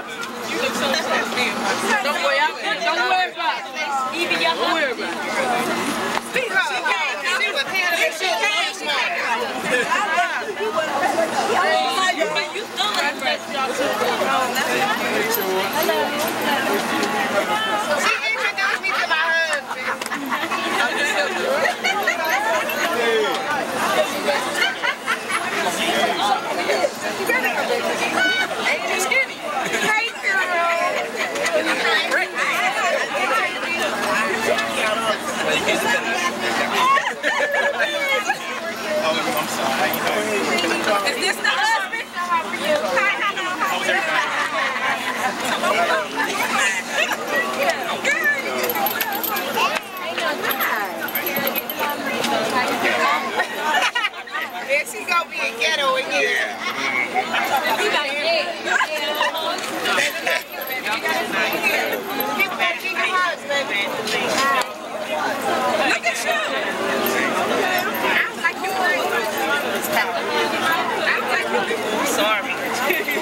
You look so sexy. Don't worry, I'm Don't worry about it. Even y'all. Don't worry about it. She came. She was here. She came smart. You still look fresh. She introduced me to my husband. Ain't he skinny? Hey, girl. Is this the husband? Yeah, she gonna be a ghetto again. Keep that keep your hearts, Yeah.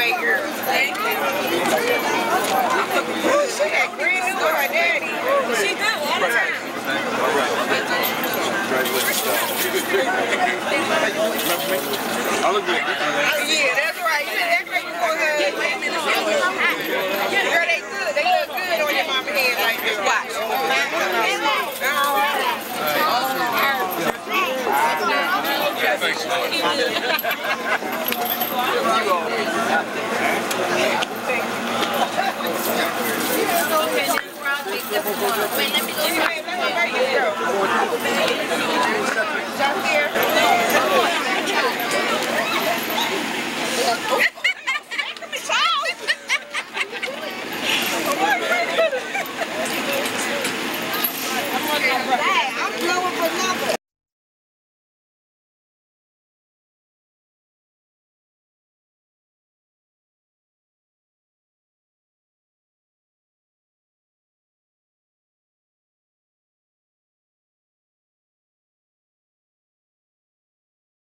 anyway, girl. Thank you. Ooh, she got brand new with her daddy. She do all the time. I look good. Yeah, that's right. You that's right. You supposed to Girl, they good. They look good on your mama head like this. Watch. Okay. Wait, let me go.